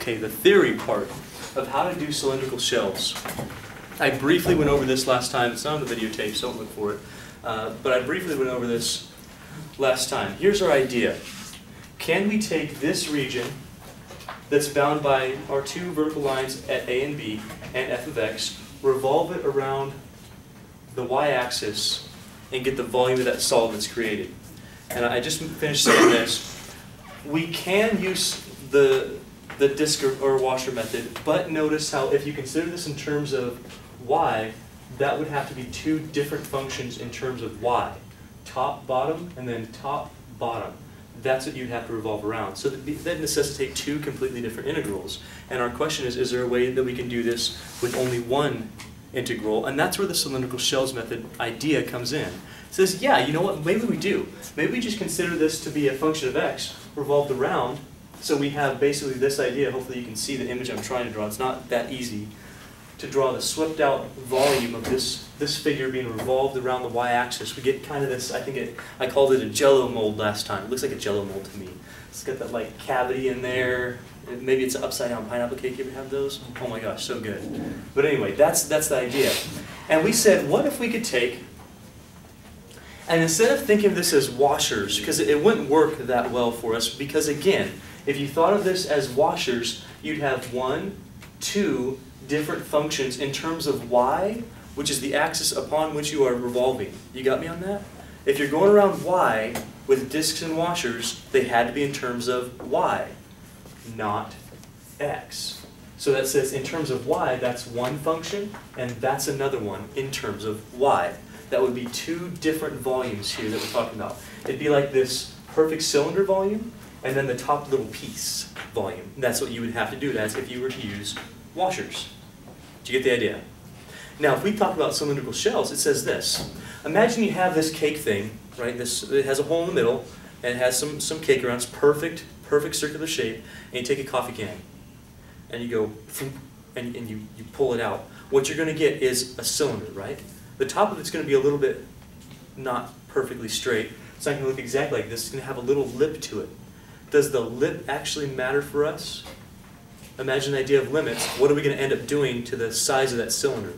okay, the theory part of how to do cylindrical shells. I briefly went over this last time. It's not on the videotape, so don't look for it. Uh, but I briefly went over this last time. Here's our idea. Can we take this region that's bound by our two vertical lines at A and B and f of x, revolve it around the y-axis, and get the volume of that solid that's created? And I just finished saying this. We can use the, the disk or, or washer method, but notice how if you consider this in terms of y, that would have to be two different functions in terms of y. Top, bottom, and then top, bottom. That's what you'd have to revolve around. So that necessitate two completely different integrals. And our question is, is there a way that we can do this with only one integral? And that's where the cylindrical shells method idea comes in. It says, yeah, you know what, maybe we do. Maybe we just consider this to be a function of x revolved around. So we have basically this idea, hopefully you can see the image I'm trying to draw. It's not that easy to draw the swept out volume of this, this figure being revolved around the y-axis. We get kind of this, I think it, I called it a jello mold last time. It looks like a jello mold to me. It's got that like cavity in there. Maybe it's an upside down pineapple cake. You ever have those? Oh my gosh, so good. But anyway, that's, that's the idea. And we said, what if we could take, and instead of thinking of this as washers, because it, it wouldn't work that well for us, because again, if you thought of this as washers, you'd have one, two, different functions in terms of y, which is the axis upon which you are revolving. You got me on that? If you're going around y with disks and washers, they had to be in terms of y, not x. So that says in terms of y, that's one function, and that's another one in terms of y. That would be two different volumes here that we're talking about. It'd be like this perfect cylinder volume, and then the top little piece volume. That's what you would have to do as if you were to use washers. Do you get the idea? Now, if we talk about cylindrical shells, it says this. Imagine you have this cake thing, right? This it has a hole in the middle, and it has some, some cake around. It's perfect, perfect circular shape. And you take a coffee can, and you go, and, and you, you pull it out. What you're going to get is a cylinder, right? The top of it's going to be a little bit not perfectly straight. It's not going to look exactly like this. It's going to have a little lip to it. Does the lip actually matter for us? imagine the idea of limits, what are we going to end up doing to the size of that cylinder?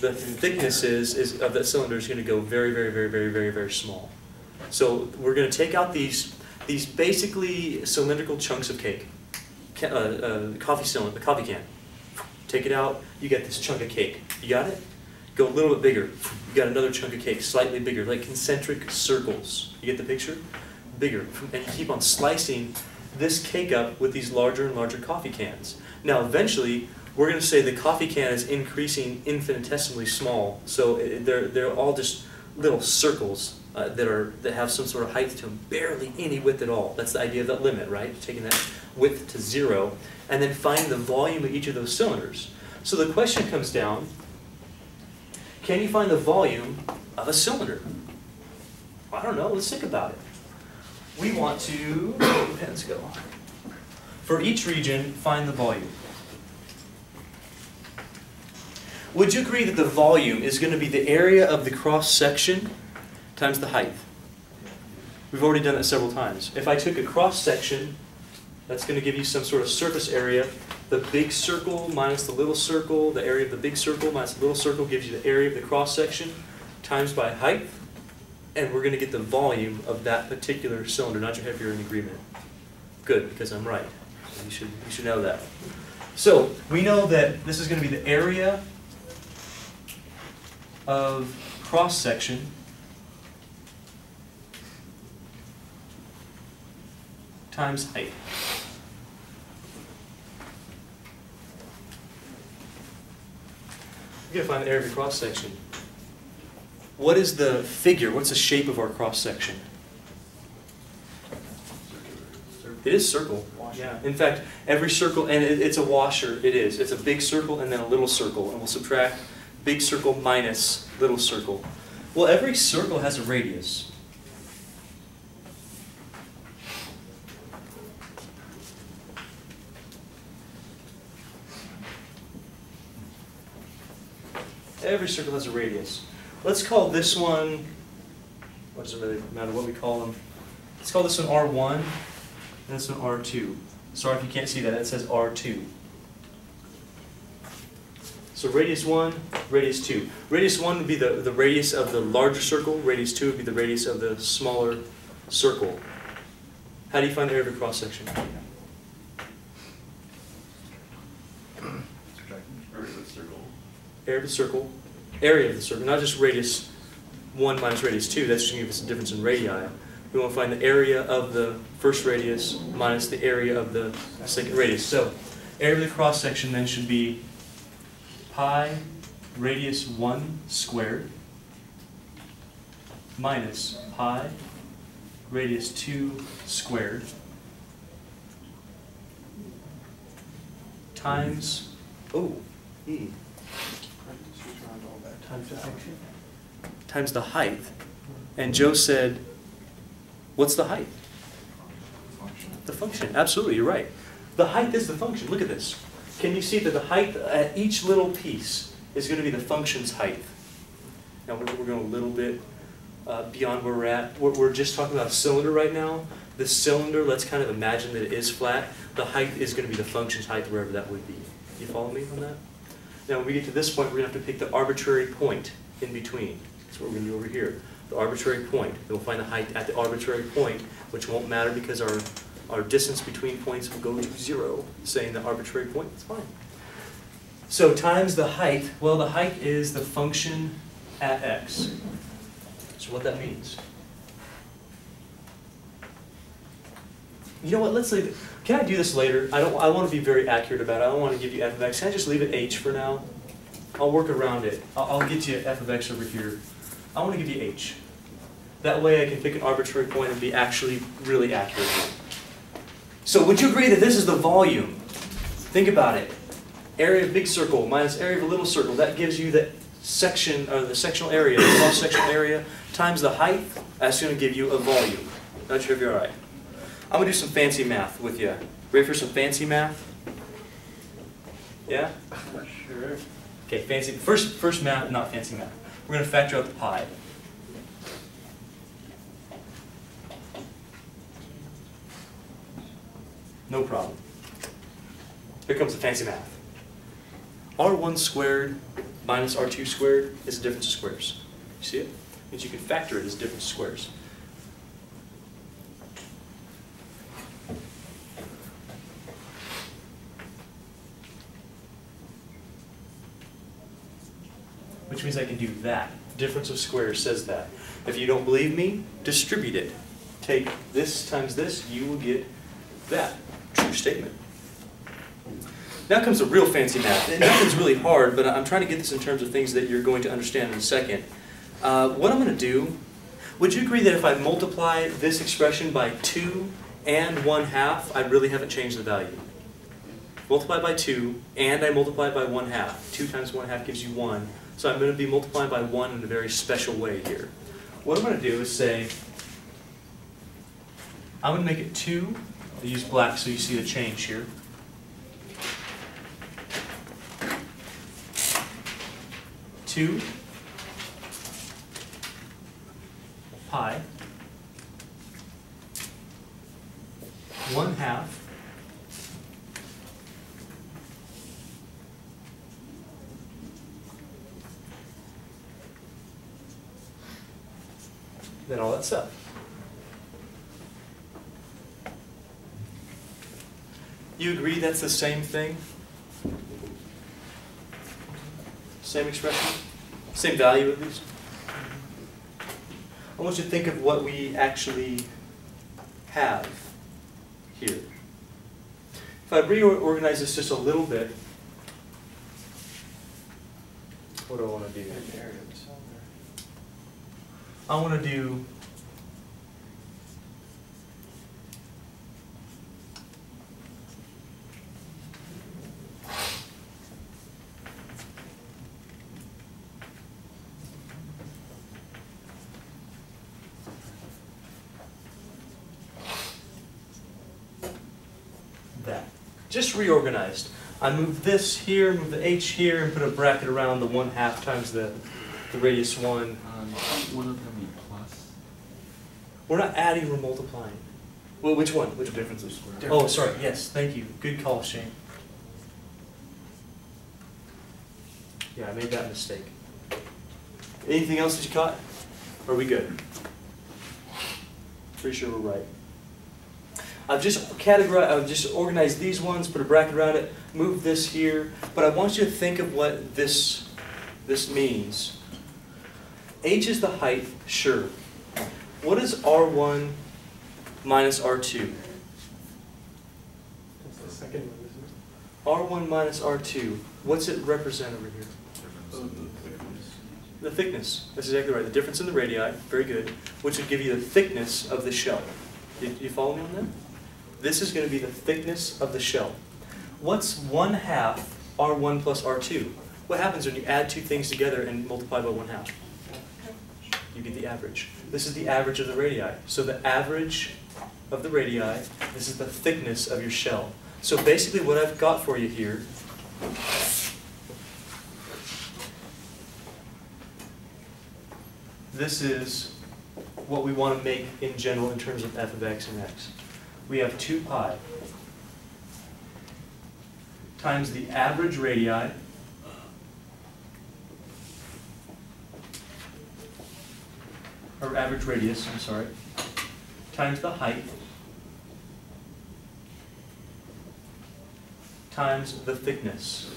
The thickness is, is of that cylinder is going to go very, very, very, very, very, very small. So we're going to take out these, these basically cylindrical chunks of cake, uh, uh, coffee cylinder, the coffee can. Take it out, you get this chunk of cake. You got it? Go a little bit bigger. You got another chunk of cake, slightly bigger, like concentric circles. You get the picture? Bigger. And you keep on slicing this cake up with these larger and larger coffee cans. Now, eventually, we're going to say the coffee can is increasing infinitesimally small. So they're, they're all just little circles uh, that, are, that have some sort of height to them, barely any width at all. That's the idea of that limit, right? Taking that width to zero, and then find the volume of each of those cylinders. So the question comes down, can you find the volume of a cylinder? I don't know, let's think about it we want to, pens go? For each region, find the volume. Would you agree that the volume is going to be the area of the cross section times the height? We've already done that several times. If I took a cross section, that's going to give you some sort of surface area. The big circle minus the little circle, the area of the big circle minus the little circle gives you the area of the cross section times by height and we're going to get the volume of that particular cylinder. Not sure if you're in agreement. Good, because I'm right. You should, you should know that. So we know that this is going to be the area of cross section times height. You're going to find the area of cross section what is the figure? What's the shape of our cross section? It is circle. Yeah. In fact, every circle, and it, it's a washer. It is. It's a big circle and then a little circle, and we'll subtract big circle minus little circle. Well, every circle has a radius. Every circle has a radius. Let's call this one, what does it really matter what we call them? Let's call this one R1 and this one R2. Sorry if you can't see that, that says R2. So radius 1, radius 2. Radius 1 would be the, the radius of the larger circle, radius 2 would be the radius of the smaller circle. How do you find the area of a cross section? Area of a circle. Area of the circle, area of the circle, not just radius 1 minus radius 2, that's just going to give us a difference in radii. We want to find the area of the first radius minus the area of the second radius. So area of the cross section then should be pi radius 1 squared minus pi radius 2 squared times, oh, hmm, Times the function. times the height. And Joe said, what's the height? Function. The function, absolutely, you're right. The height is the function, look at this. Can you see that the height at each little piece is going to be the function's height? Now, we're, we're going a little bit uh, beyond where we're at. We're, we're just talking about a cylinder right now. The cylinder, let's kind of imagine that it is flat. The height is going to be the function's height wherever that would be. You follow me on that? Now, when we get to this point, we're going to have to pick the arbitrary point in between. That's what we're going to do over here. The arbitrary point. We'll find the height at the arbitrary point, which won't matter because our, our distance between points will go to zero, saying the arbitrary point, it's fine. So times the height, well, the height is the function at x. So what that means. You know what, let's leave it. Can I do this later? I don't, I want to be very accurate about it. I don't want to give you f of x. Can I just leave it h for now? I'll work around it. I'll, I'll get you f of x over here. I want to give you h. That way I can pick an arbitrary point and be actually really accurate. So would you agree that this is the volume? Think about it. Area of big circle minus area of a little circle. That gives you the section, or the sectional area, the cross-sectional area, times the height. That's going to give you a volume. Not sure if you're all right. I'm going to do some fancy math with you. Ready for some fancy math? Yeah? Sure. Okay, fancy. First, first math, not fancy math. We're going to factor out the pi. No problem. Here comes the fancy math. R1 squared minus R2 squared is a difference of squares. You see it? Means you can factor it as difference of squares. Which means I can do that. Difference of squares says that. If you don't believe me, distribute it. Take this times this, you will get that. True statement. Now comes the real fancy math. And nothing's really hard, but I'm trying to get this in terms of things that you're going to understand in a second. Uh, what I'm going to do, would you agree that if I multiply this expression by 2 and 1 half, I really haven't changed the value? Multiply by 2, and I multiply by 1 half. 2 times 1 half gives you 1. So I'm going to be multiplying by 1 in a very special way here. What I'm going to do is say, I'm going to make it 2. I'll use black so you see the change here. Two pi one half then all that stuff. You agree that's the same thing? Same expression? Same value at least? I want you to think of what we actually have here. If I reorganize this just a little bit, what do I want to do? I want to do that. Just reorganized. I move this here, move the H here, and put a bracket around the 1 half times the, the radius 1 one of them be plus. We're not adding, we're multiplying. Well, which one? Which differences? Oh, sorry, yes, thank you. Good call, Shane. Yeah, I made that mistake. Anything else that you caught? Are we good? Pretty sure we're right. I've just categorized, I've just organized these ones, put a bracket around it, moved this here, but I want you to think of what this, this means. H is the height, sure. What is R1 minus R2? That's the second one, isn't it? R1 minus R2, what's it represent over here? The thickness, that's exactly right, the difference in the radii, very good, which would give you the thickness of the shell. You, you follow me on that? This is gonna be the thickness of the shell. What's one half R1 plus R2? What happens when you add two things together and multiply by one half? You get the average. This is the average of the radii. So the average of the radii, this is the thickness of your shell. So basically what I've got for you here this is what we want to make in general in terms of f of x and x. We have 2 pi times the average radii or average radius, I'm sorry, times the height times the thickness.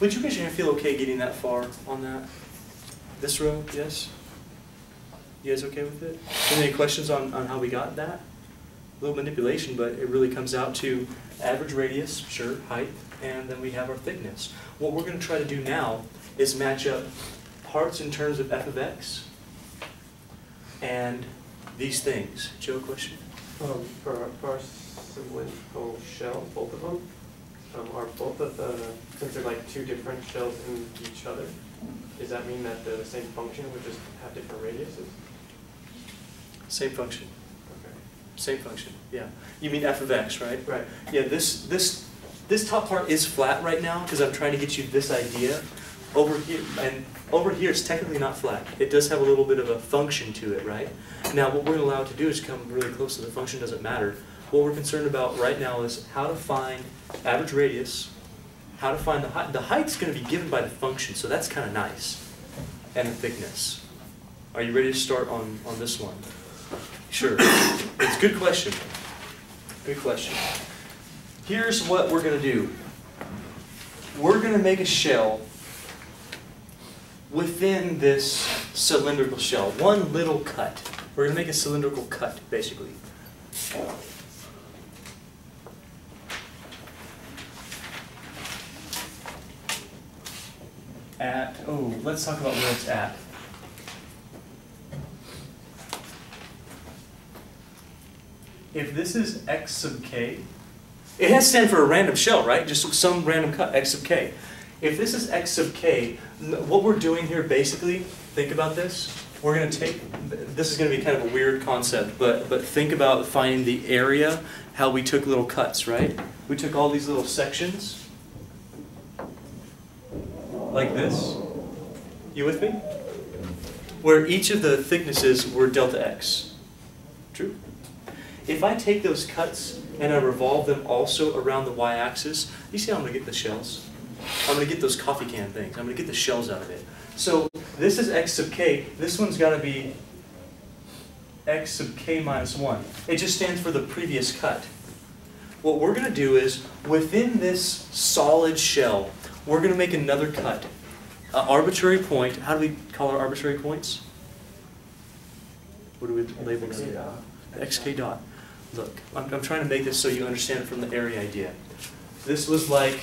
Would you guys feel okay getting that far on that? This row, yes? You guys okay with it? Any questions on, on how we got that? Little manipulation, but it really comes out to average radius, sure, height, and then we have our thickness. What we're gonna try to do now is match up parts in terms of f of x and these things. Joe, question? Um, for our, cylindrical shell, both of them, um, are both of the, since they're like two different shells in each other, does that mean that they're the same function, would just have different radiuses? Same function. Same function, yeah. You mean f of x, right? Right. Yeah, this, this, this top part is flat right now, because I'm trying to get you this idea. Over here, and over here, it's technically not flat. It does have a little bit of a function to it, right? Now, what we're allowed to do is come really close to the function, doesn't matter. What we're concerned about right now is how to find average radius, how to find the height. The height's gonna be given by the function, so that's kinda nice. And the thickness. Are you ready to start on, on this one? Sure. It's a good question. Good question. Here's what we're gonna do. We're gonna make a shell within this cylindrical shell. One little cut. We're gonna make a cylindrical cut, basically. At, oh, let's talk about where it's at. If this is x sub k, it has to stand for a random shell, right? Just some random cut, x sub k. If this is x sub k, what we're doing here basically, think about this. We're gonna take, this is gonna be kind of a weird concept, but, but think about finding the area, how we took little cuts, right? We took all these little sections, like this. You with me? Where each of the thicknesses were delta x. True? If I take those cuts and I revolve them also around the y-axis, you see how I'm gonna get the shells? I'm gonna get those coffee can things. I'm gonna get the shells out of it. So this is x sub k. This one's gotta be x sub k minus 1. It just stands for the previous cut. What we're gonna do is, within this solid shell, we're gonna make another cut. An arbitrary point, how do we call our arbitrary points? What do we label them? XK dot. Look, I'm, I'm trying to make this so you understand it from the area idea. This was like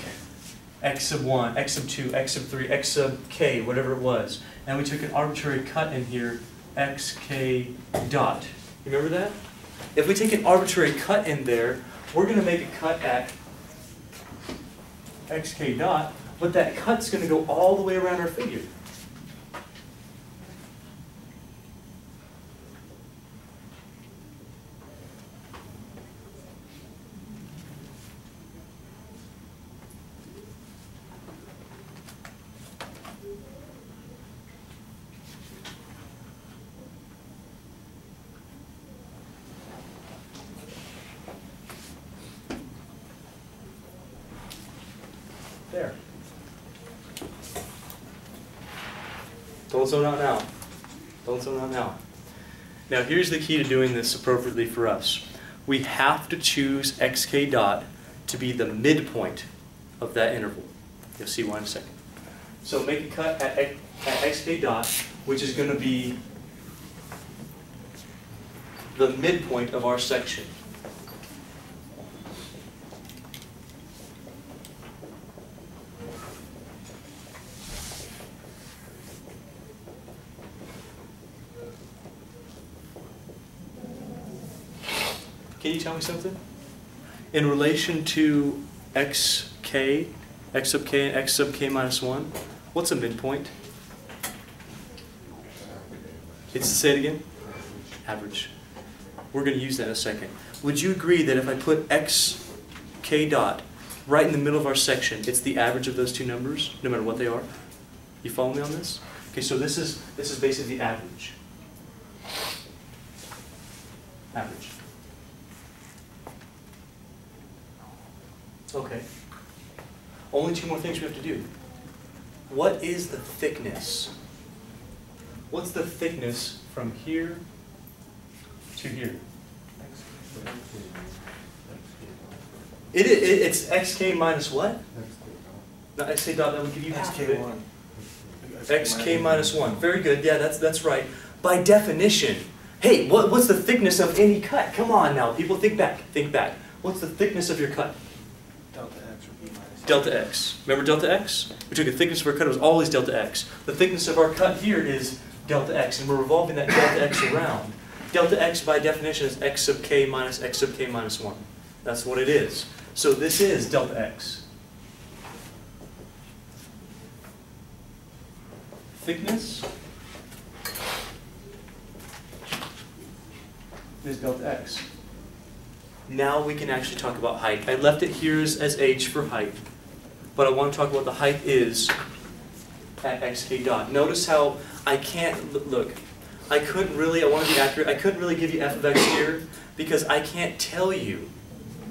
x sub 1, x sub 2, x sub 3, x sub k, whatever it was. And we took an arbitrary cut in here, xk dot. You remember that? If we take an arbitrary cut in there, we're going to make a cut at xk dot, but that cut's going to go all the way around our figure. Don't zone out now. Don't zone out now. Now, here's the key to doing this appropriately for us. We have to choose xk dot to be the midpoint of that interval. You'll see why in a second. So make a cut at, at xk dot, which is going to be the midpoint of our section. Tell me something? In relation to xk, x sub k and x sub k minus 1, what's a midpoint? It's, say it again? Average. We're going to use that in a second. Would you agree that if I put x k dot right in the middle of our section, it's the average of those two numbers, no matter what they are? You follow me on this? Okay, so this is, this is basically the average. Average. Okay. Only two more things we have to do. What is the thickness? What's the thickness from here to here? It, it, it's xk minus what? No, xk dot, that would give you half of it. XK one. xk minus 1. Very good. Yeah, that's, that's right. By definition, hey, what, what's the thickness of any cut? Come on now, people, think back. Think back. What's the thickness of your cut? Delta X would be minus. Delta x. Remember delta x? We took the thickness of our cut, it was always delta x. The thickness of our cut here is delta x, and we're revolving that delta x around. Delta x by definition is x sub k minus x sub k minus 1. That's what it is. So this is delta x. Thickness is delta x. Now we can actually talk about height. I left it here as, as h for height, but I want to talk about the height is at xk dot. Notice how I can't, look, I couldn't really, I want to be accurate, I couldn't really give you f of x here because I can't tell you,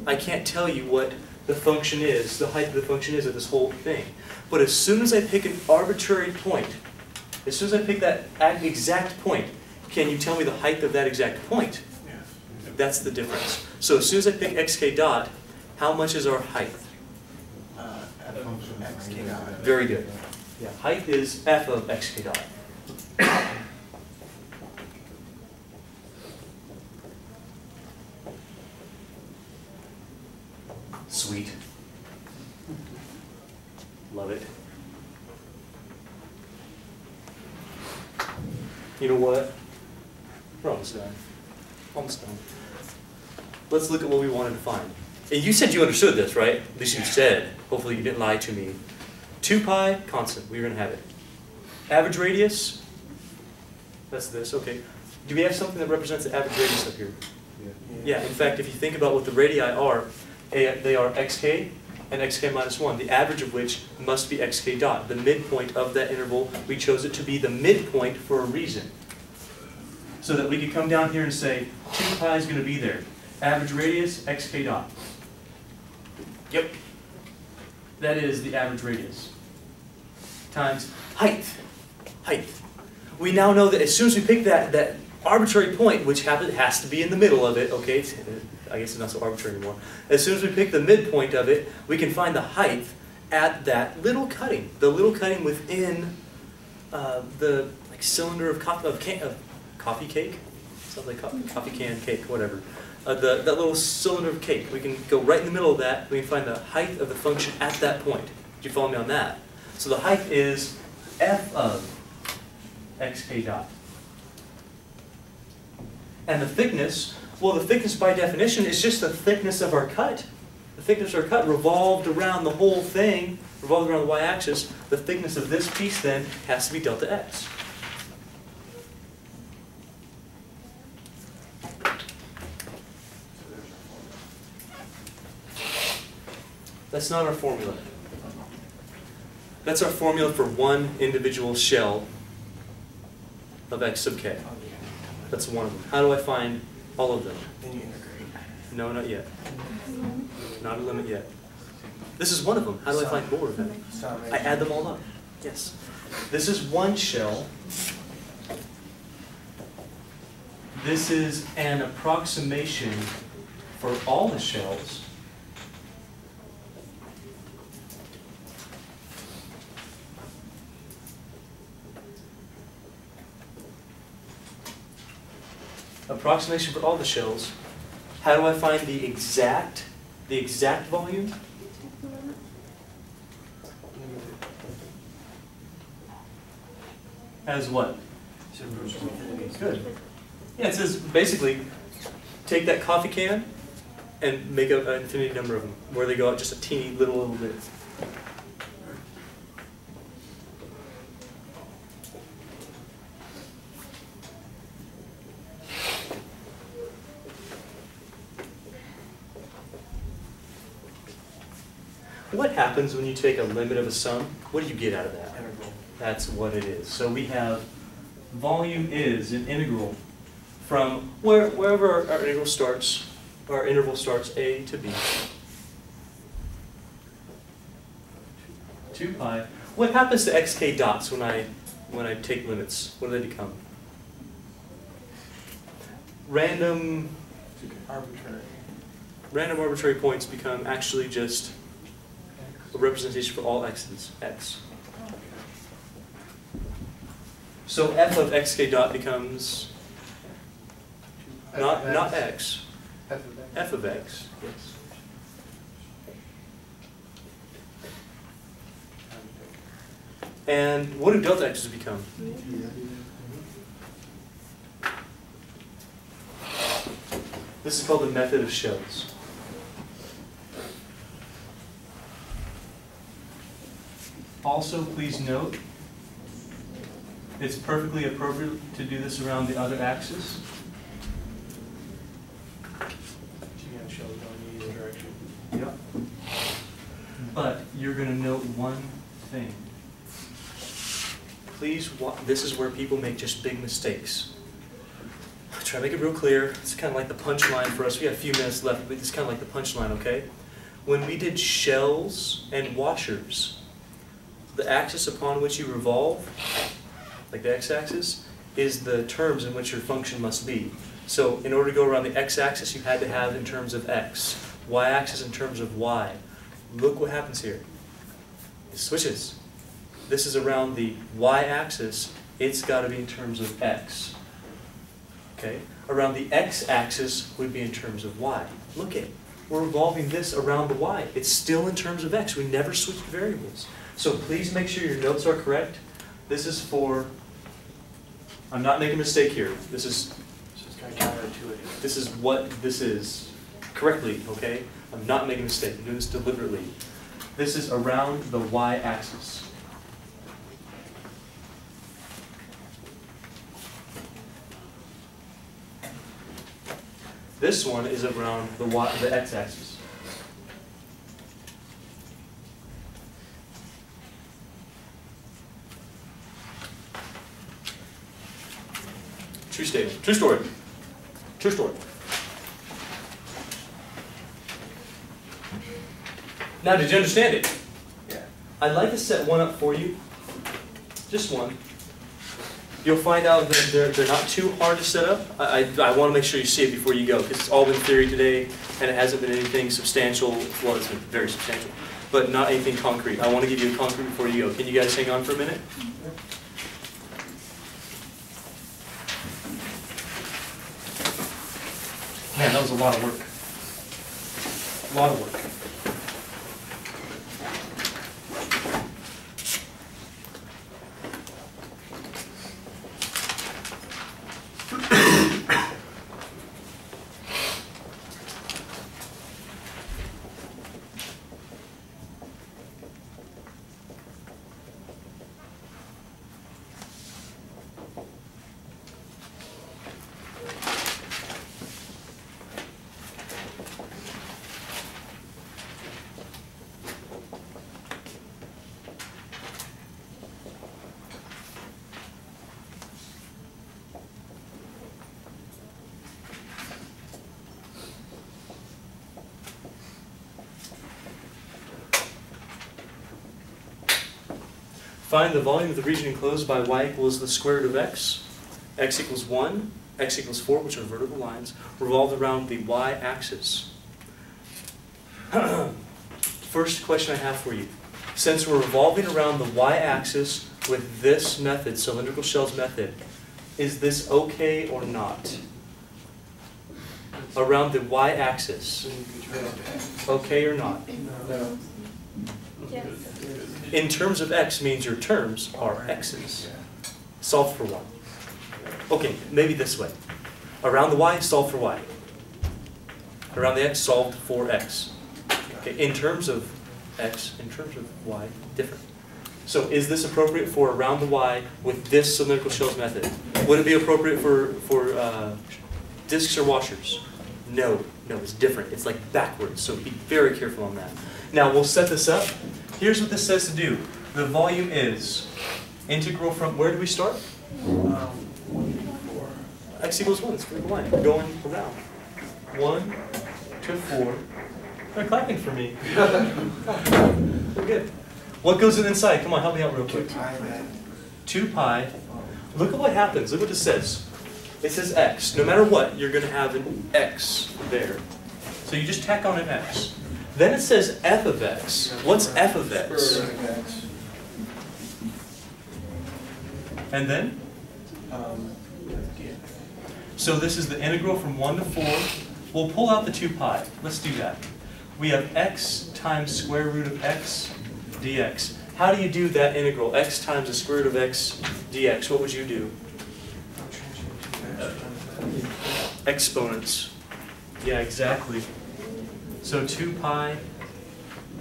I can't tell you what the function is, the height of the function is of this whole thing. But as soon as I pick an arbitrary point, as soon as I pick that exact point, can you tell me the height of that exact point? Yes. That's the difference. So as soon as I pick xk dot, how much is our height? Uh, F of XK dot. Very good. Yeah, height is f of xk dot. Sweet. Love it. You know what? We're almost done. Almost done. Let's look at what we wanted to find. And you said you understood this, right? At least you said. Hopefully you didn't lie to me. 2 pi, constant, we're going to have it. Average radius, that's this, okay. Do we have something that represents the average radius up here? Yeah, yeah, in fact, if you think about what the radii are, they are xk and xk minus 1, the average of which must be xk dot. The midpoint of that interval, we chose it to be the midpoint for a reason. So that we could come down here and say, 2 pi is going to be there. Average radius, xk dot. Yep. That is the average radius. Times height. Height. We now know that as soon as we pick that, that arbitrary point, which happen, has to be in the middle of it, okay, I guess it's not so arbitrary anymore. As soon as we pick the midpoint of it, we can find the height at that little cutting, the little cutting within uh, the like cylinder of coffee, of, of coffee cake, something like coffee, coffee can cake, whatever. Uh, the, that little cylinder of cake, we can go right in the middle of that. We can find the height of the function at that point. Do you follow me on that? So the height is f of xk dot. And the thickness, well, the thickness by definition is just the thickness of our cut. The thickness of our cut revolved around the whole thing, revolved around the y-axis. The thickness of this piece then has to be delta x. So there's our That's not our formula. That's our formula for one individual shell of x sub k. That's one of them. How do I find all of them? Then you integrate. No, not yet. Not a limit yet. This is one of them. How do I find more of them? I add them all up. Yes. This is one shell. This is an approximation for all the shells. Approximation for all the shells. How do I find the exact, the exact volume? As what? Good. Yeah, it says basically, take that coffee can and make an infinity number of them, where they go out just a teeny little, little bit. What happens when you take a limit of a sum? What do you get out of that? Integral. That's what it is. So we have volume is an integral from where, wherever our, our integral starts, our interval starts a to b. Two pi. What happens to xk dots when I when I take limits? What do they become? Random Arbitrary. random arbitrary points become actually just a representation for all x's, x. So f of xk dot becomes not, not x, F of X. f of x. Yes. And what do delta x's become? This is called the method of shells. Also, please note, it's perfectly appropriate to do this around the other axis. You got shells going either direction. Yep. But you're gonna note one thing. Please, this is where people make just big mistakes. I'll Try to make it real clear. It's kind of like the punchline for us. We got a few minutes left, but it's kind of like the punchline, okay? When we did shells and washers, the axis upon which you revolve, like the x-axis, is the terms in which your function must be. So in order to go around the x-axis, you had to have in terms of x, y-axis in terms of y. Look what happens here. It switches. This is around the y-axis, it's got to be in terms of x. Okay? Around the x-axis would be in terms of y. Look at it. We're revolving this around the y. It's still in terms of x. We never switched variables. So please make sure your notes are correct. This is for, I'm not making a mistake here. This is So it's kind of counterintuitive. this is what this is correctly, okay? I'm not making a mistake, I'm doing this deliberately. This is around the y-axis. This one is around the y, the x-axis. True statement, true story. True story. Now, did you understand it? Yeah. I'd like to set one up for you, just one. You'll find out that they're, they're not too hard to set up. I, I, I want to make sure you see it before you go, because it's all been theory today, and it hasn't been anything substantial, well, it's been very substantial, but not anything concrete. I want to give you a concrete before you go. Can you guys hang on for a minute? Mm-hmm. Man, that was a lot of work. A lot of work. Find the volume of the region enclosed by y equals the square root of x, x equals 1, x equals 4, which are vertical lines, revolved around the y-axis. First question I have for you. Since we're revolving around the y-axis with this method, cylindrical shells method, is this okay or not? Around the y-axis, okay or not? No. In terms of x means your terms are x's. Solve for y. Okay, maybe this way. Around the y, solve for y. Around the x, solved for x. Okay, in terms of x, in terms of y, different. So is this appropriate for around the y with this cylindrical shells method? Would it be appropriate for, for uh, discs or washers? No, no, it's different. It's like backwards, so be very careful on that. Now, we'll set this up. Here's what this says to do. The volume is integral from, where do we start? Um, x equals 1, it's very line, going around. 1 to 4. They're clapping for me. We're good. What goes in inside? Come on, help me out real quick. Tie that. 2 pi. Look at what happens. Look what this says. It says x. No matter what, you're going to have an x there. So you just tack on an x. Then it says f of x. What's f of x? And then? So this is the integral from 1 to 4. We'll pull out the 2 pi. Let's do that. We have x times square root of x dx. How do you do that integral? x times the square root of x dx. What would you do? Exponents. Yeah, exactly. So 2 pi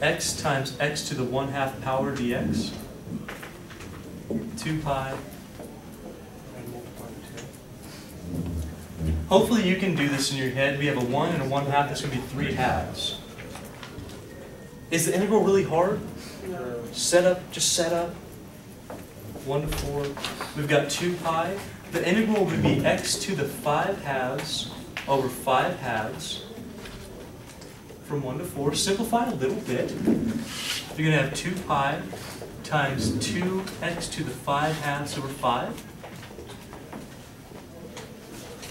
x times x to the 1 half power dx. 2 pi. Hopefully you can do this in your head. We have a 1 and a 1 half. That's going to be 3 halves. Is the integral really hard? No. Set up, just set up. 1 to 4. We've got 2 pi. The integral would be x to the 5 halves over 5 halves from 1 to 4. Simplify a little bit. You're going to have 2 pi times 2x to the 5 halves over 5.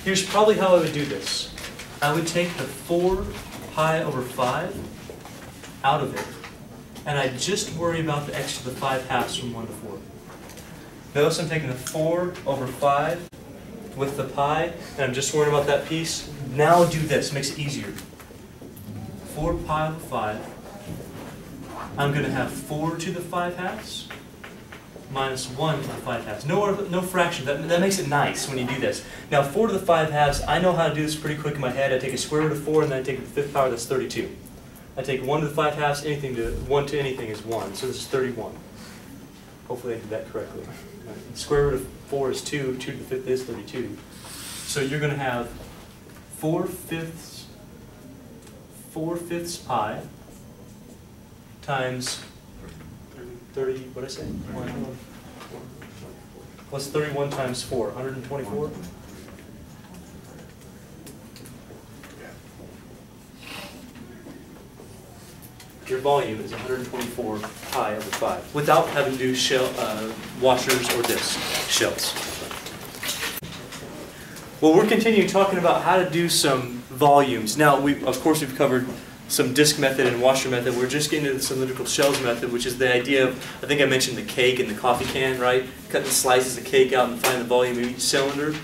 Here's probably how I would do this. I would take the 4 pi over 5 out of it, and I just worry about the x to the 5 halves from 1 to 4. Notice I'm taking the 4 over 5 with the pi, and I'm just worrying about that piece. Now do this, makes it easier. 4 pi over 5. I'm going to have 4 to the 5 halves minus 1 to the 5 halves. No, no fraction. That, that makes it nice when you do this. Now, 4 to the 5 halves, I know how to do this pretty quick in my head. I take a square root of 4, and then I take the fifth power, that's 32. I take 1 to the 5 halves, anything to 1 to anything is 1, so this is 31. Hopefully I did that correctly. Square root of 4 is 2, 2 to the fifth is 32. So you're going to have 4 fifths, 4 fifths pi times 30, what did I say? What's 31 times 4? 124? Your volume is 124 pi over 5, without having to do shell, uh, washers or discs, shells. Well, we're continuing talking about how to do some volumes. Now, we, of course, we've covered some disc method and washer method. We're just getting into the cylindrical shells method, which is the idea of, I think I mentioned the cake and the coffee can, right? Cutting slices of cake out and finding the volume of each cylinder,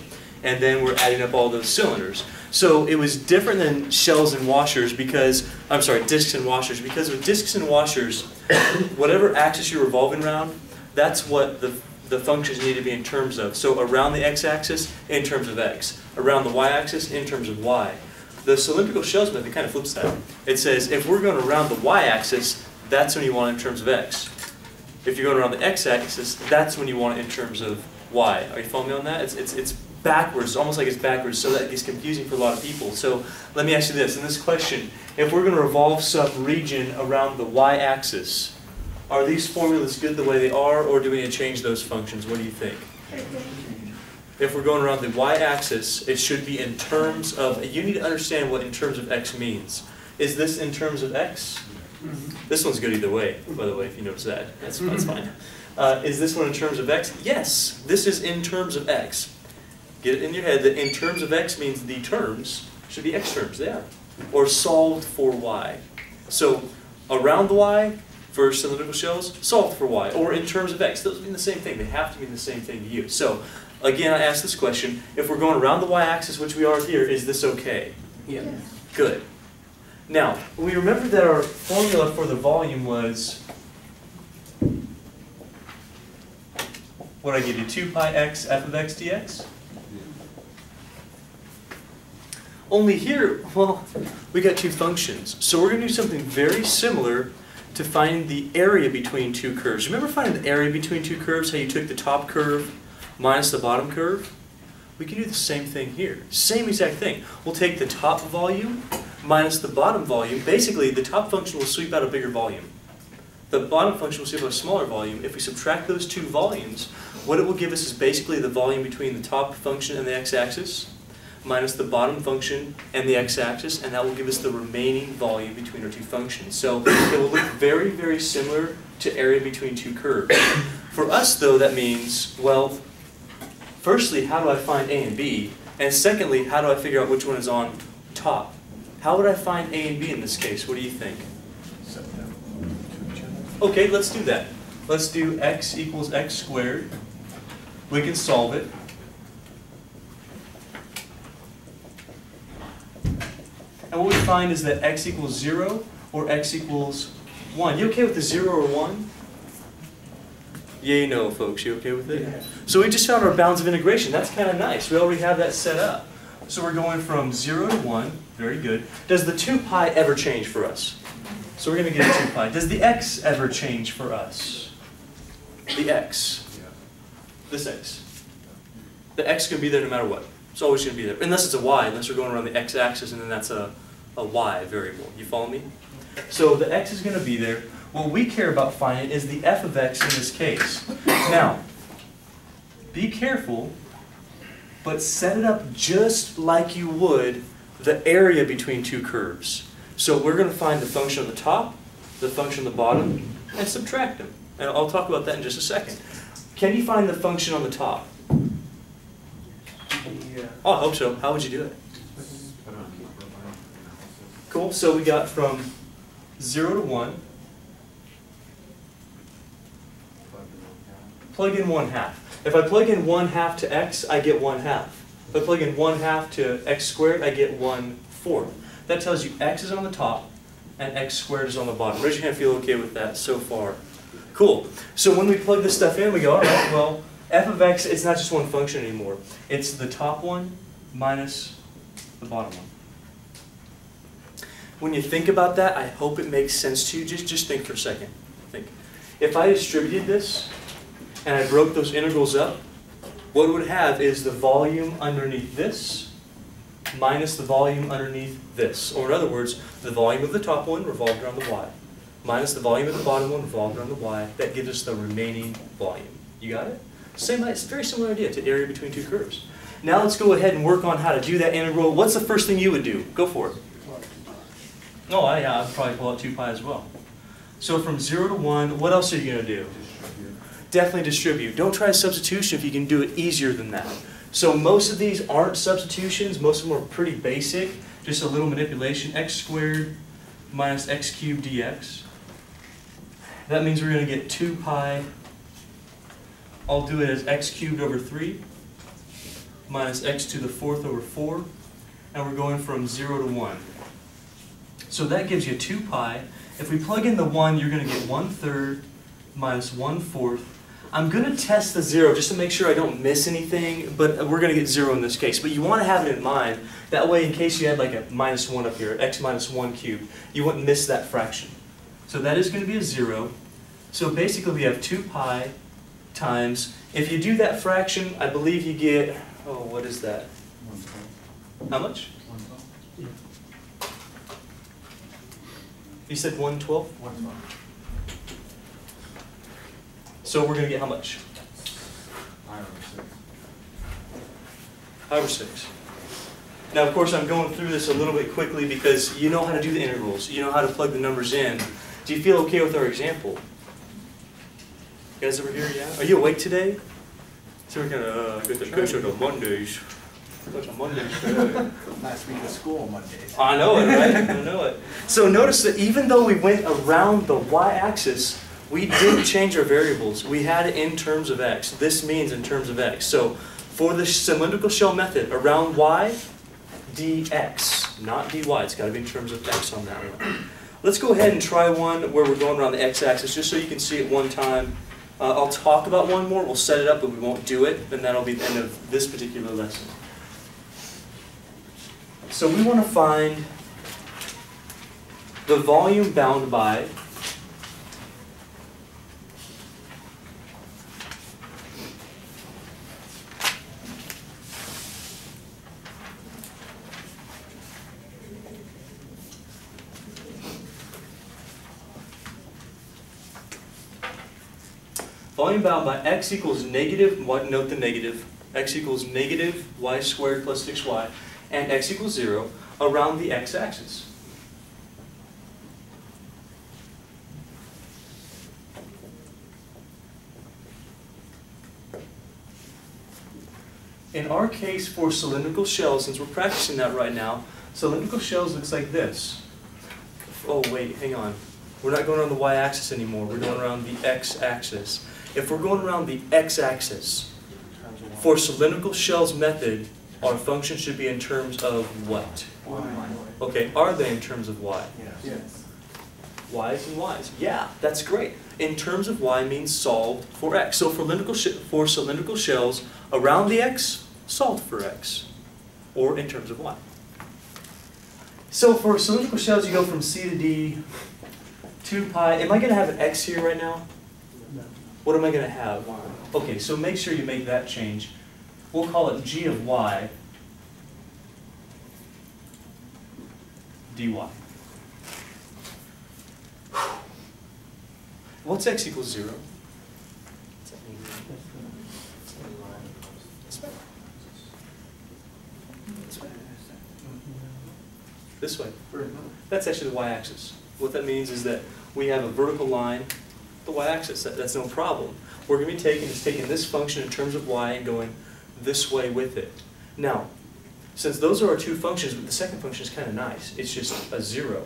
and then we're adding up all those cylinders. So it was different than shells and washers because, I'm sorry, discs and washers, because with discs and washers, whatever axis you're revolving around, that's what the, the functions need to be in terms of. So around the x-axis, in terms of x. Around the y-axis, in terms of y. The cylindrical shells method kind of flips that. It says if we're going around the y-axis, that's when you want it in terms of x. If you're going around the x-axis, that's when you want it in terms of y. Are you following me on that? It's, it's, it's backwards, it's almost like it's backwards, so that gets confusing for a lot of people. So let me ask you this, in this question, if we're going to revolve some region around the y-axis, are these formulas good the way they are, or do we need to change those functions? What do you think? If we're going around the y-axis, it should be in terms of, you need to understand what in terms of x means. Is this in terms of x? This one's good either way, by the way, if you notice that. That's, that's fine. Uh, is this one in terms of x? Yes, this is in terms of x. Get it in your head that in terms of x means the terms should be x terms, they are. Or solved for y. So around the y for cylindrical shells, solved for y. Or in terms of x, those mean the same thing. They have to mean the same thing to you. So again, I ask this question, if we're going around the y-axis, which we are here, is this okay? Yeah. Good. Now, we remember that our formula for the volume was, what I give you, 2 pi x f of x dx? Only here, well, we got two functions. So we're going to do something very similar to find the area between two curves. Remember finding the area between two curves, how you took the top curve minus the bottom curve? We can do the same thing here. Same exact thing. We'll take the top volume minus the bottom volume. Basically, the top function will sweep out a bigger volume. The bottom function will sweep out a smaller volume. If we subtract those two volumes, what it will give us is basically the volume between the top function and the x-axis minus the bottom function and the x-axis, and that will give us the remaining volume between our two functions. So it will look very, very similar to area between two curves. For us, though, that means, well, firstly, how do I find A and B? And secondly, how do I figure out which one is on top? How would I find A and B in this case? What do you think? Okay, let's do that. Let's do x equals x squared. We can solve it. And what we find is that x equals 0 or x equals 1. You okay with the 0 or 1? Yay, no, folks. You okay with it? Yeah. So we just found our bounds of integration. That's kind of nice. We already have that set up. So we're going from 0 to 1. Very good. Does the 2 pi ever change for us? So we're going to get a 2 pi. Does the x ever change for us? The x. This x. The x to be there no matter what. It's always going to be there. Unless it's a y, unless we're going around the x-axis and then that's a, a y variable. You follow me? So the x is going to be there. What we care about finding is the f of x in this case. Now, be careful, but set it up just like you would the area between two curves. So we're going to find the function on the top, the function on the bottom, and subtract them. And I'll talk about that in just a second. Can you find the function on the top? Yeah. Oh, I hope so. How would you do it? Cool. So we got from 0 to 1. Plug in 1 half. If I plug in 1 half to x, I get 1 half. If I plug in 1 half to x squared, I get 1 fourth. That tells you x is on the top and x squared is on the bottom. Raise your hand if you feel okay with that so far. Cool. So when we plug this stuff in, we go, all right, well, f of x, it's not just one function anymore. It's the top one minus the bottom one. When you think about that, I hope it makes sense to you. Just, just think for a second. Think. If I distributed this and I broke those integrals up, what it would have is the volume underneath this minus the volume underneath this. Or in other words, the volume of the top one revolved around the y minus the volume of the bottom one revolved around the y. That gives us the remaining volume. You got it? Same, it's very similar idea to area between two curves. Now let's go ahead and work on how to do that integral. What's the first thing you would do? Go for it. Oh, I- yeah, I'd probably pull out 2 pi as well. So from 0 to 1, what else are you going to do? Definitely distribute. Don't try a substitution if you can do it easier than that. So most of these aren't substitutions. Most of them are pretty basic. Just a little manipulation. x squared minus x cubed dx. That means we're going to get 2 pi. I'll do it as x cubed over 3 minus x to the fourth over 4. And we're going from 0 to 1. So that gives you 2 pi. If we plug in the 1, you're going to get 1 third minus 1 fourth. I'm going to test the 0 just to make sure I don't miss anything, but we're going to get 0 in this case. But you want to have it in mind. That way, in case you had like a minus 1 up here, x minus 1 cubed, you wouldn't miss that fraction. So that is going to be a 0. So basically, we have 2 pi times, if you do that fraction, I believe you get, oh, what is that? How much? You said 112? So we're going to get how much? Five or six. Now, of course, I'm going through this a little bit quickly because you know how to do the integrals. You know how to plug the numbers in. Do you feel okay with our example? guys over here? Yeah. Are you awake today? So we're gonna uh, get the kitchen on Mondays. What's on Mondays today? Last week of school Mondays. I know it, right? I know it. So notice that even though we went around the y-axis, we didn't change our variables. We had in terms of x. This means in terms of x. So for the cylindrical shell method, around y, dx, not dy. It's got to be in terms of x on that one. Let's go ahead and try one where we're going around the x-axis, just so you can see it one time. Uh, I'll talk about one more. We'll set it up, but we won't do it, and that'll be the end of this particular lesson. So we want to find the volume bound by volume bound by x equals negative, note the negative, x equals negative y squared plus 6y, and x equals 0 around the x-axis. In our case for cylindrical shells, since we're practicing that right now, cylindrical shells looks like this. Oh wait, hang on. We're not going around the y-axis anymore, we're going around the x-axis. If we're going around the x-axis, for cylindrical shells method, our function should be in terms of what? Okay, are they in terms of y? Yes. Y's and y's. Yeah, that's great. In terms of y means solved for x. So for cylindrical, sh for cylindrical shells around the x, solved for x, or in terms of y. So for cylindrical shells, you go from c to d, 2 pi. Am I going to have an x here right now? What am I going to have? Okay, so make sure you make that change. We'll call it g of y dy. What's x equals zero? This way. That's actually the y-axis. What that means is that we have a vertical line, the y-axis, that, that's no problem. We're going to be taking is taking this function in terms of y and going this way with it. Now, since those are our two functions, but the second function is kind of nice, it's just a zero.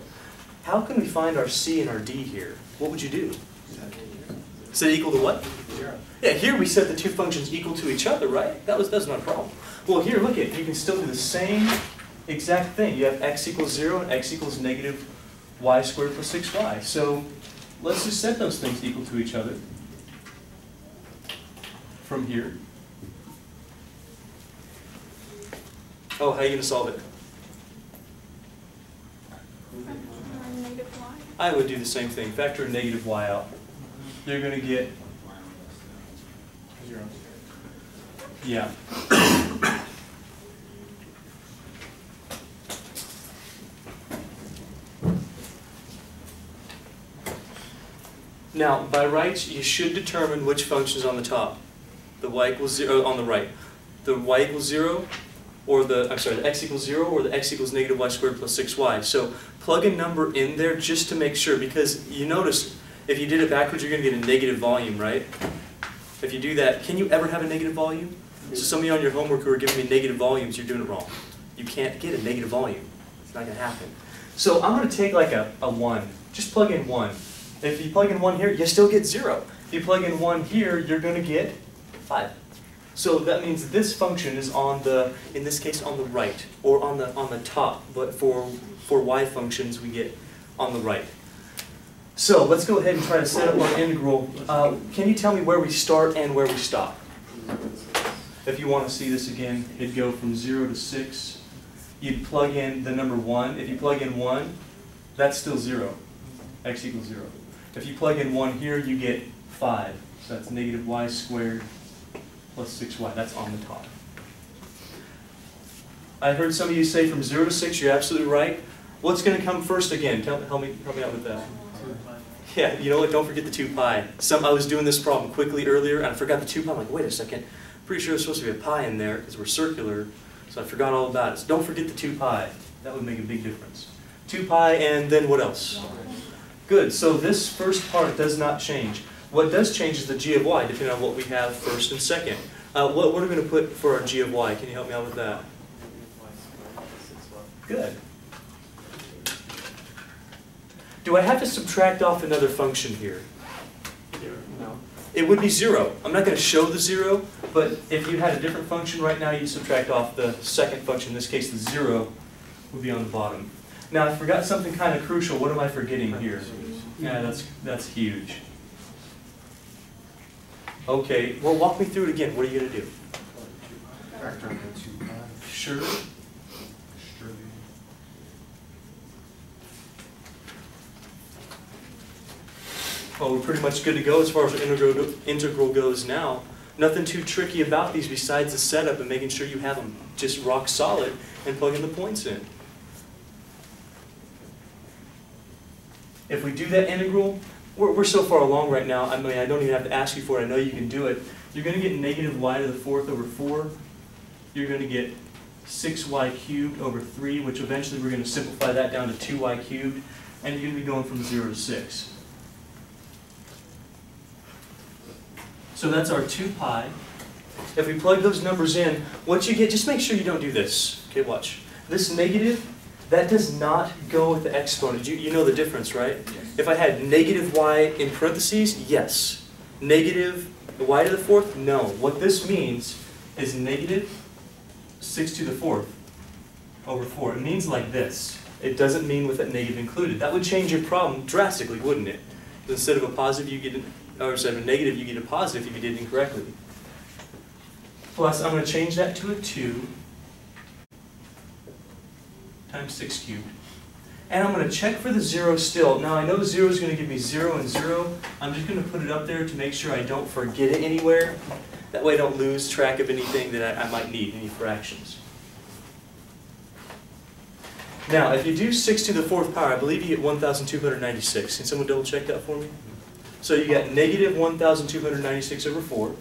How can we find our c and our d here? What would you do? Set it equal to what? Zero. Yeah, here we set the two functions equal to each other, right? That was, that's not a problem. Well, here, look at, you can still do the same exact thing. You have x equals zero and x equals negative y squared plus six y. So let's just set those things equal to each other from here. Oh, how are you gonna solve it? I would do the same thing, factor a negative y out. You're gonna get, Zero. yeah. Now, by rights, you should determine which function is on the top. The y equals zero, uh, on the right. The y equals zero, or the, I'm sorry, the x equals zero, or the x equals negative y squared plus six y. So plug a number in there just to make sure, because you notice, if you did it backwards, you're gonna get a negative volume, right? If you do that, can you ever have a negative volume? So some of you on your homework who are giving me negative volumes, you're doing it wrong. You can't get a negative volume. It's not gonna happen. So I'm gonna take like a, a one, just plug in one. If you plug in one here, you still get zero. If you plug in one here, you're gonna get five. So that means this function is on the, in this case, on the right, or on the, on the top, but for, for y functions, we get on the right. So let's go ahead and try to set up our integral. Uh, can you tell me where we start and where we stop? If you want to see this again, it'd go from zero to six. You'd plug in the number one. If you plug in one, that's still zero. X equals zero. If you plug in one here, you get five. So that's negative y squared plus six y. That's on the top. I heard some of you say from zero to six, you're absolutely right. What's going to come first again? Tell, help me, help me out with that. Yeah, you know what? Don't forget the two pi. Some I was doing this problem quickly earlier, and I forgot the two pi. I'm like, wait a second. Pretty sure there's supposed to be a pi in there because we're circular, so I forgot all about it. So don't forget the two pi. That would make a big difference. Two pi, and then what else? Good. So this first part does not change. What does change is the g of y, depending on what we have first and second. Uh, what, what are we going to put for our g of y? Can you help me out with that? Good. Do I have to subtract off another function here? No. It would be zero. I'm not going to show the zero, but if you had a different function right now, you'd subtract off the second function. In this case, the zero would be on the bottom. Now, I forgot something kind of crucial. What am I forgetting here? Yeah, that's, that's huge. Okay, well, walk me through it again. What are you going to do? Factor in the two pi. Sure. Well, we're pretty much good to go as far as integral, integral goes now. Nothing too tricky about these besides the setup and making sure you have them just rock solid and plugging the points in. If we do that integral, we're, we're so far along right now, I mean, I don't even have to ask you for it, I know you can do it. You're gonna get negative y to the fourth over four. You're gonna get six y cubed over three, which eventually we're gonna simplify that down to two y cubed, and you're gonna be going from zero to six. So that's our two pi. If we plug those numbers in, what you get, just make sure you don't do this. Okay, watch. This negative, that does not go with the exponent. You, you know the difference, right? If I had negative y in parentheses, yes. Negative y to the fourth, no. What this means is negative 6 to the fourth over 4. It means like this. It doesn't mean with that negative included. That would change your problem drastically, wouldn't it? Instead of a positive, you get an, or instead of a negative, you get a positive if you did it incorrectly. Plus, I'm going to change that to a 2 times 6 cubed. And I'm going to check for the 0 still. Now, I know 0 is going to give me 0 and 0. I'm just going to put it up there to make sure I don't forget it anywhere. That way I don't lose track of anything that I, I might need, any fractions. Now, if you do 6 to the fourth power, I believe you get 1,296. Can someone double check that for me? So you got negative 1,296 over 4.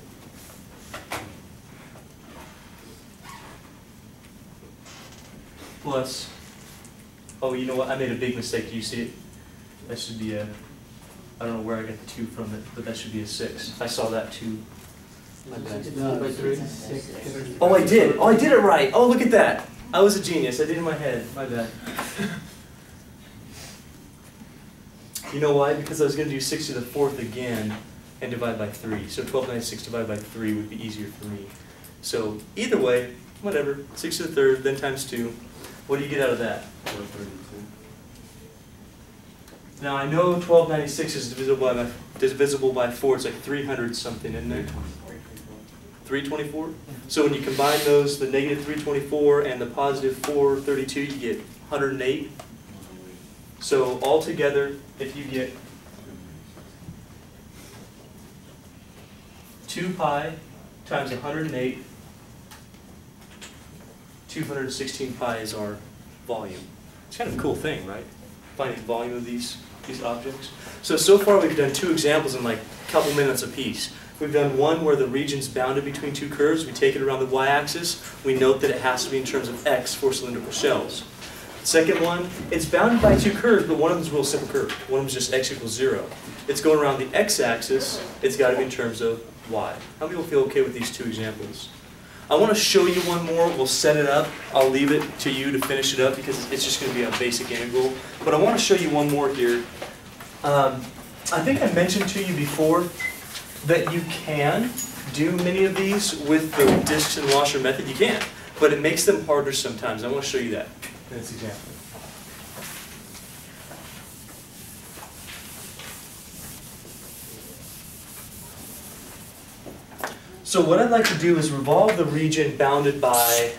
Plus, oh, you know what? I made a big mistake. Do you see it? That should be a, I don't know where I got the 2 from it, but that should be a 6. I saw that 2. My bad. Oh, I did. Oh, I did it right. Oh, look at that. I was a genius. I did it in my head. My bad. You know why? Because I was going to do 6 to the fourth again and divide by 3. So 1296 divided by 3 would be easier for me. So either way, whatever. 6 to the third, then times 2. What do you get out of that? Four thirty-two. Now, I know 1296 is divisible by, divisible by 4. It's like 300 something, isn't it? 324? So when you combine those, the negative 324 and the positive 432, you get 108. So altogether, if you get 2 pi times 108, 216 pi is our volume. It's kind of a cool thing, right? Finding volume of these, these objects. So, so far we've done two examples in like a couple minutes apiece. We've done one where the region's bounded between two curves. We take it around the y-axis. We note that it has to be in terms of x for cylindrical shells. Second one, it's bounded by two curves, but one of them is a real simple curve. One of them is just x equals zero. It's going around the x-axis. It's got to be in terms of y. How many people feel okay with these two examples? I want to show you one more. We'll set it up. I'll leave it to you to finish it up because it's just going to be a basic integral. But I want to show you one more here. Um, I think I mentioned to you before that you can do many of these with the discs and washer method. You can, but it makes them harder sometimes. I want to show you that this example. So what I'd like to do is revolve the region bounded by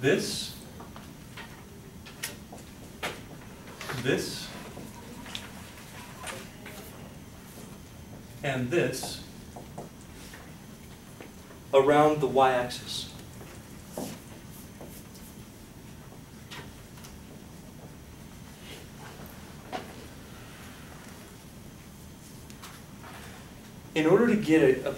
this, this, and this around the y-axis. In order to get a, a,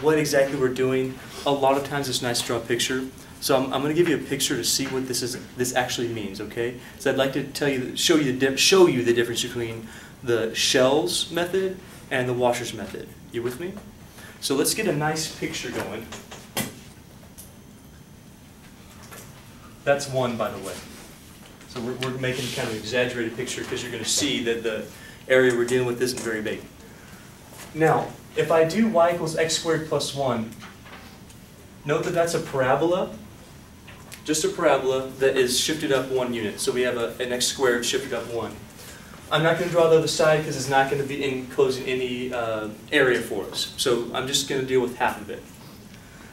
what exactly we're doing, a lot of times it's nice to draw a picture. So I'm, I'm going to give you a picture to see what this is. This actually means, okay? So I'd like to tell you, show you the show you the difference between the shells method and the washers method. You with me? So let's get a nice picture going. That's one, by the way. So we're, we're making kind of an exaggerated picture because you're going to see that the area we're dealing with isn't very big. Now, if I do y equals x squared plus 1, note that that's a parabola, just a parabola that is shifted up one unit. So we have a, an x squared shifted up 1. I'm not going to draw the other side because it's not going to be enclosing any uh, area for us. So I'm just going to deal with half of it.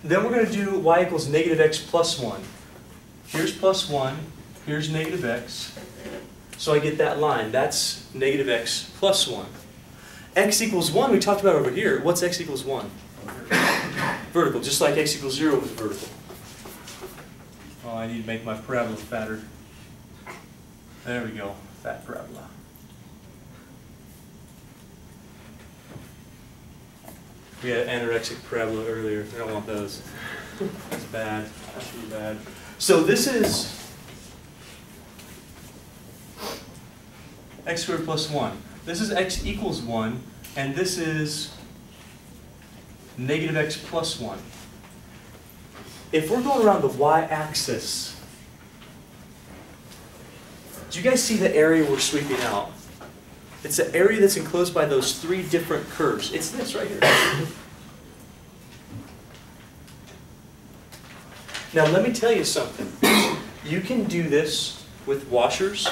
Then we're going to do y equals negative x plus 1. Here's plus 1, here's negative x. So I get that line. That's negative x plus 1. X equals 1 we talked about over here. What's x equals 1? Vertical, just like x equals 0 was vertical. Oh, I need to make my parabola fatter. There we go, fat parabola. We had anorexic parabola earlier. I don't want those. That's bad. That's really bad. So this is x squared plus 1. This is x equals 1, and this is negative x plus 1. If we're going around the y-axis, do you guys see the area we're sweeping out? It's the area that's enclosed by those three different curves. It's this right here. Now, let me tell you something. You can do this with washers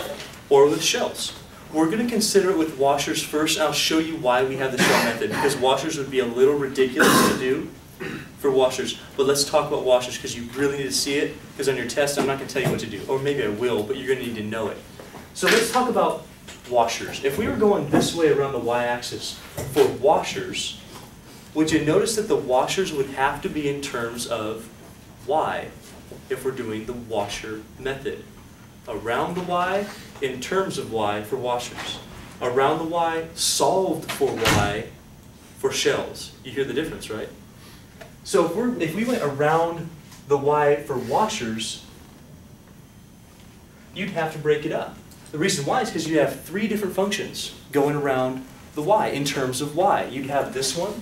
or with shells. We're going to consider it with washers first, I'll show you why we have the shell method, because washers would be a little ridiculous to do for washers. But let's talk about washers, because you really need to see it, because on your test, I'm not going to tell you what to do. Or maybe I will, but you're going to need to know it. So let's talk about washers. If we were going this way around the y-axis for washers, would you notice that the washers would have to be in terms of y if we're doing the washer method? Around the y in terms of y for washers. Around the y solved for y for shells. You hear the difference, right? So if, we're, if we went around the y for washers, you'd have to break it up. The reason why is because you have three different functions going around the y in terms of y. You'd have this one.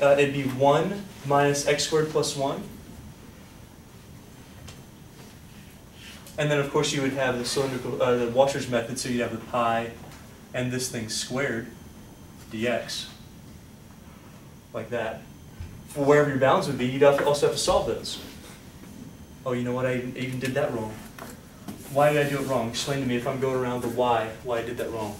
Uh, it'd be 1 minus x squared plus 1. And then, of course, you would have the cylindrical, uh, the washer's method, so you'd have the pi and this thing squared, dx, like that. For wherever your bounds would be, you'd have also have to solve those. Oh, you know what? I even, even did that wrong. Why did I do it wrong? Explain to me if I'm going around the y, why I did that wrong.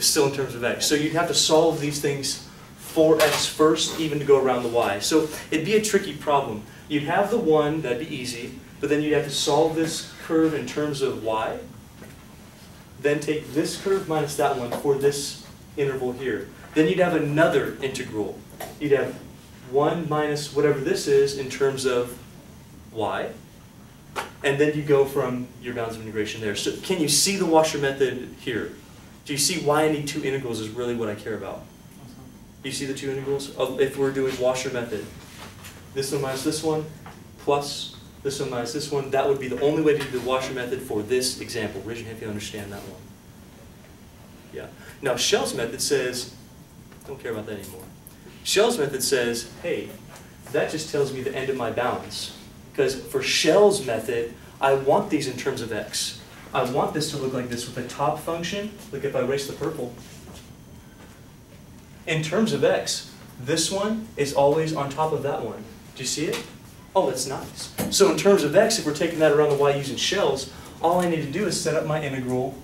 Still in terms of x. So you'd have to solve these things for x first, even to go around the y. So it'd be a tricky problem. You'd have the 1, that'd be easy, but then you'd have to solve this curve in terms of y, then take this curve minus that one for this interval here. Then you'd have another integral. You'd have 1 minus whatever this is in terms of y, and then you go from your bounds of integration there. So can you see the washer method here? Do you see why I need two integrals is really what I care about? Do you see the two integrals? Oh, if we're doing washer method, this one minus this one, plus this one minus this one, that would be the only way to do the washer method for this example. Hand if you understand that one. Yeah. Now Shell's method says, don't care about that anymore. Shell's method says, hey, that just tells me the end of my bounds. Because for Shell's method, I want these in terms of x. I want this to look like this with a top function, like if I erase the purple. In terms of x, this one is always on top of that one. Do you see it? Oh, that's nice. So in terms of x, if we're taking that around the y using shells, all I need to do is set up my integral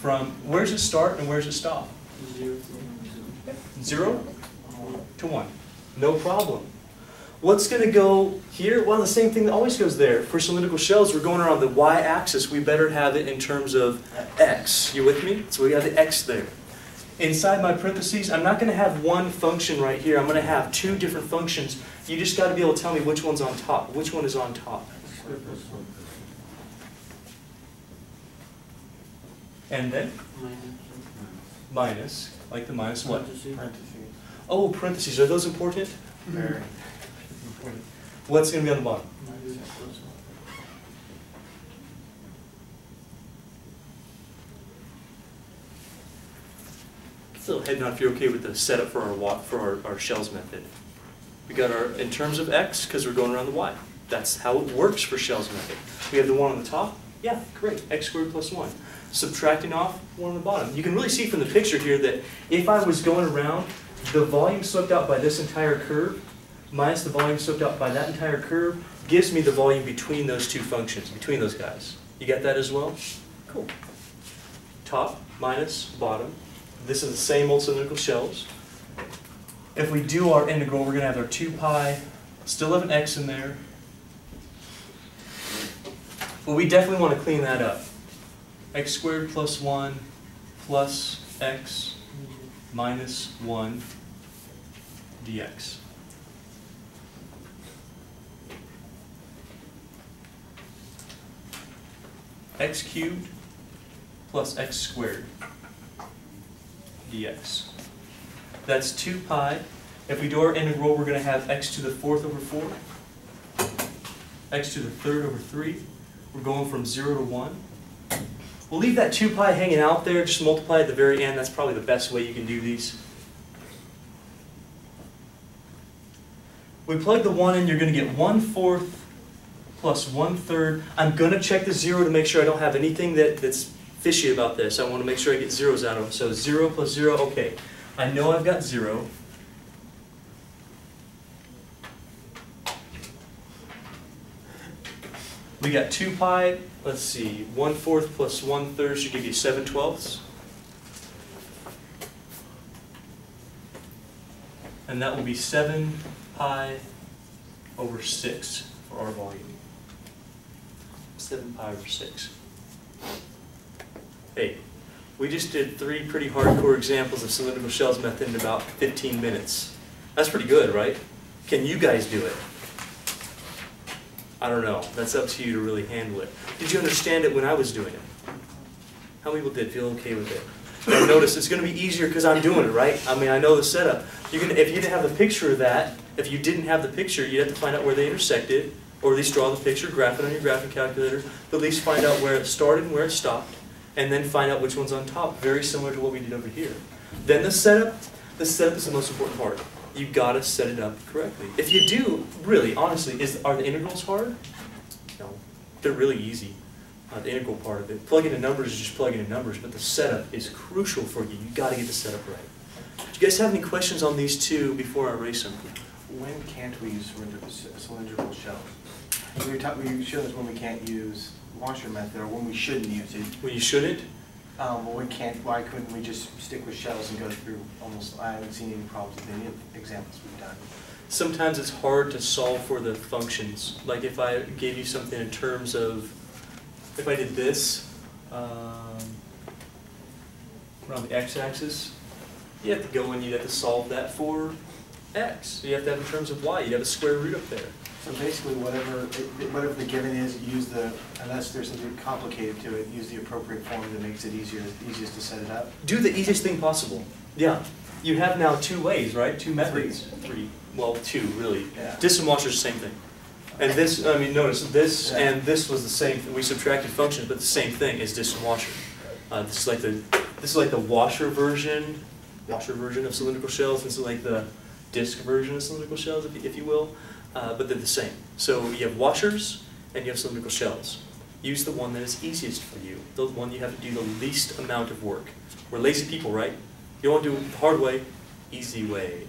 from where does it start and where does it stop? Zero to one. No problem. What's going to go here? Well, the same thing that always goes there. For cylindrical shells, we're going around the y-axis. We better have it in terms of x. You with me? So we have the x there. Inside my parentheses, I'm not going to have one function right here. I'm going to have two different functions. You just got to be able to tell me which one's on top. Which one is on top? And then minus, like the minus what? Oh, parentheses. Are those important? Very. What's gonna be on the bottom? Still head nod if you're okay with the setup for our wa, for our, our shells method. We got our, in terms of x, because we're going around the y. That's how it works for shells method. We have the one on the top, yeah, great, x squared plus one. Subtracting off one on the bottom. You can really see from the picture here that if I was going around, the volume swept out by this entire curve minus the volume swept out by that entire curve gives me the volume between those two functions, between those guys. You get that as well? Cool. Top minus bottom. This is the same old cylindrical shells. If we do our integral, we're going to have our 2 pi, still have an x in there. But we definitely want to clean that up. x squared plus 1 plus x minus 1 dx. x cubed plus x squared dx. That's 2 pi. If we do our integral, we're going to have x to the fourth over 4, x to the third over 3. We're going from 0 to 1. We'll leave that 2 pi hanging out there, just multiply at the very end. That's probably the best way you can do these. We plug the 1 in, you're going to get 1 fourth plus 1 third. I'm going to check the 0 to make sure I don't have anything that, that's fishy about this. I want to make sure I get zeros out of it. So 0 plus 0, okay. I know I've got 0. We got 2 pi, let's see, 1 fourth plus 1 third should give you 7 twelfths. And that will be 7 pi over 6 for our volume. 7 pi over 6. Hey, we just did three pretty hardcore examples of cylindrical shells method in about 15 minutes. That's pretty good, right? Can you guys do it? I don't know. That's up to you to really handle it. Did you understand it when I was doing it? How many people did feel okay with it? Now notice it's going to be easier because I'm doing it, right? I mean, I know the setup. You if you didn't have the picture of that, if you didn't have the picture, you'd have to find out where they intersected, or at least draw the picture, graph it on your graphing calculator, but at least find out where it started and where it stopped, and then find out which one's on top, very similar to what we did over here. Then the setup, the setup is the most important part. You've gotta set it up correctly. If you do, really, honestly, is are the integrals hard? No, they're really easy. Uh, the integral part of it. Plugging in numbers is just plugging in numbers, but the setup is crucial for you. You've gotta get the setup right. Do you guys have any questions on these two before I erase them? When can't we use cylindrical, cylindrical shells? We were talking, you showed us when we can't use washer method, or when we shouldn't use it. Well, you shouldn't. Um, well, we can't, why couldn't we just stick with shells and go through almost, I haven't seen any problems with any of the examples we've done. Sometimes it's hard to solve for the functions. Like if I gave you something in terms of, if I did this, um, around the x-axis, you have to go and you'd have to solve that for x. You have to have in terms of y, you'd have a square root up there. So basically, whatever, whatever the given is, use the, unless there's something complicated to it, use the appropriate form that makes it easier, easiest to set it up. Do the easiest thing possible. Yeah. You have now two ways, right? Two methods. Three. Well, two, really. Yeah. Disk and washer is the same thing. And this, I mean, notice, this Yeah. and this was the same, we subtracted functions, but the same thing is disk and washer. Uh, this is like the, this is like the washer version, washer version of cylindrical shells, this is like the disk version of cylindrical shells, if you, if you will, uh, but they're the same. So you have washers and you have cylindrical shells. Use the one that is easiest for you, the one you have to do the least amount of work. We're lazy people, right? You don't want to do it the hard way, easy way.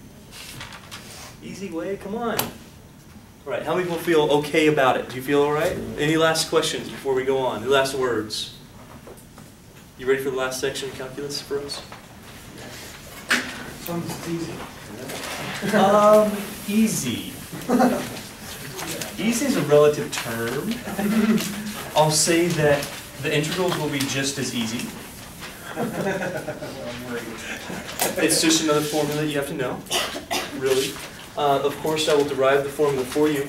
Easy way, come on. All right, how many people feel okay about it? Do you feel all right? Any last questions before we go on? Any last words? You ready for the last section of calculus for us? Sounds easy. Um, easy. Easy is a relative term. I'll say that the integrals will be just as easy. It's just another formula you have to know, really. Uh, of course, I will derive the formula for you.